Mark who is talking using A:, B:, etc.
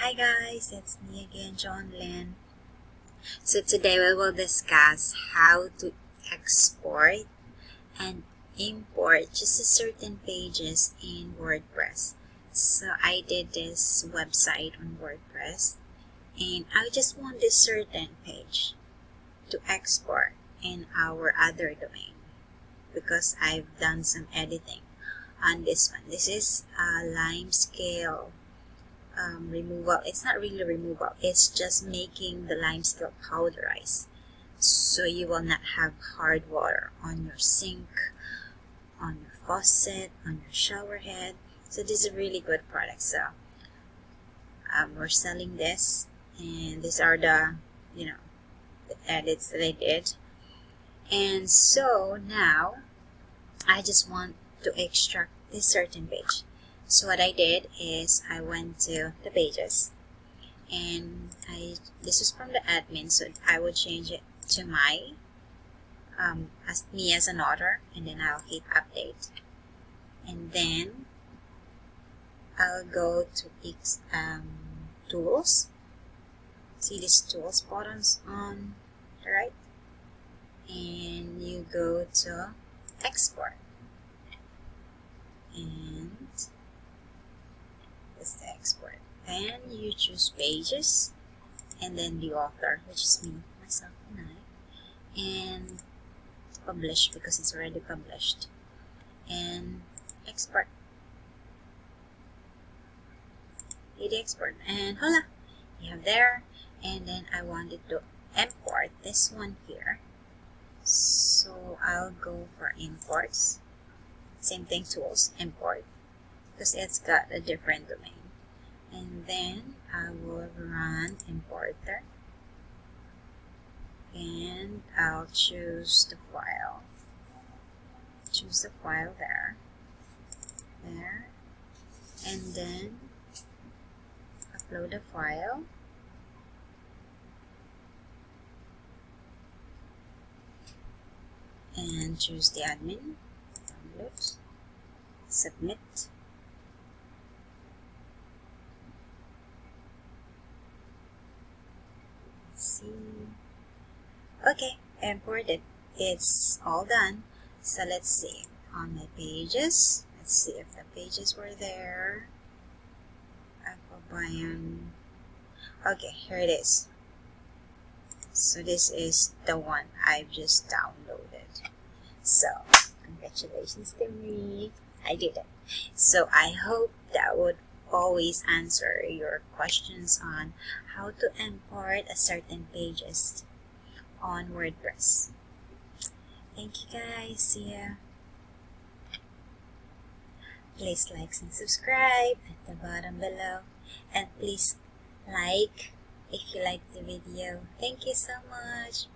A: Hi guys, it's me again, Jonelyn. So today we will discuss how to export and import just certain pages in WordPress. So I did this website on WordPress and I just want this certain page to export in our other domain because I've done some editing on this one. This is a Limescale um, removal. It's not really removal. It's just making the limescale powderize. So you will not have hard water on your sink, on your faucet, on your shower head. So this is a really good product. So um, we're selling this and these are the, you know, the edits that I did. And so now I just want to extract this certain page. So what I did is I went to the pages. And I this is from the admin so I would change it to my um, as me as an author and then I'll hit update. And then I'll go to um, tools. See these tools buttons on the right? And you go to export. And is the export then you choose pages and then the author which is me myself and I. And publish because it's already published. And export hit export and voila you have there. And then I wanted to import this one here. So I'll go for imports. Same thing tools import because it's got a different domain. And then I will run importer. And I'll choose the file. Choose the file there. There. And then upload the file. And choose the admin. Downloads submit see. Okay imported it's all done. So let's see. On my pages let's see if the pages were there. Aquabion okay here it is. So this is the one I've just downloaded. So congratulations to me. I did it. So I hope that would always answer your questions on how to import a certain pages on WordPress. Thank you guys. See ya. Please like and subscribe at the bottom below. And please like if you like the video. Thank you so much.